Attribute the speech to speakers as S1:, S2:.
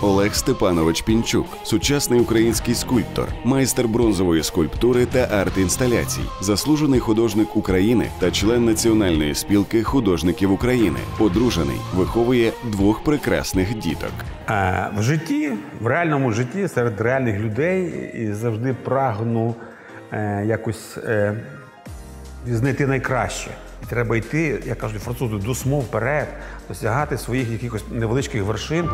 S1: Олег Степанович Пінчук, сучасний український скульптор, майстер бронзової скульптури та арт-інсталяцій, заслужений художник України та член Національної спілки художників України. Одружений, виховує двох прекрасних діток.
S2: А В житті, в реальному житті, серед реальних людей і завжди прагну е, якось е, знайти найкраще. І треба йти, як кажуть французи, до смов вперед, досягати своїх якихось невеличких вершин.